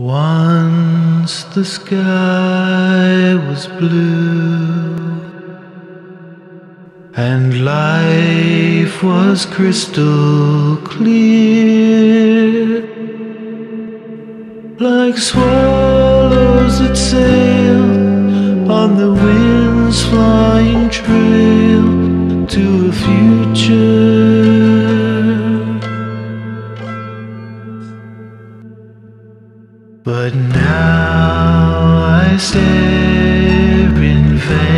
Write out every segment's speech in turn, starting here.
Once the sky was blue and life was crystal clear, like swallows that sail on the wind's flying trail to a future. But now I stare in vain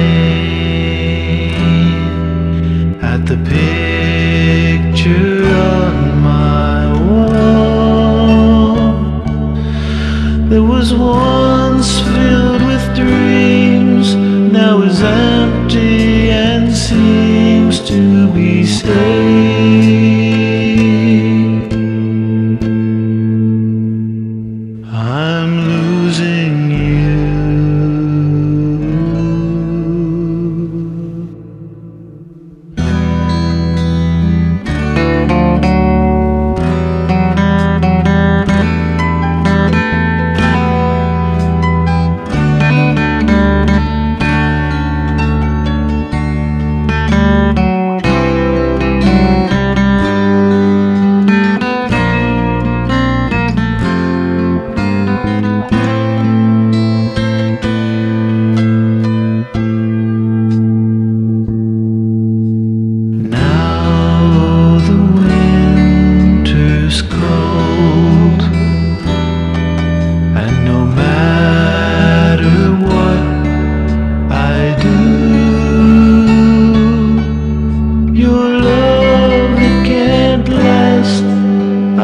at the picture on my wall. That was once filled with dreams, now is empty I'm losing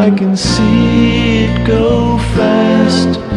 I can see it go fast.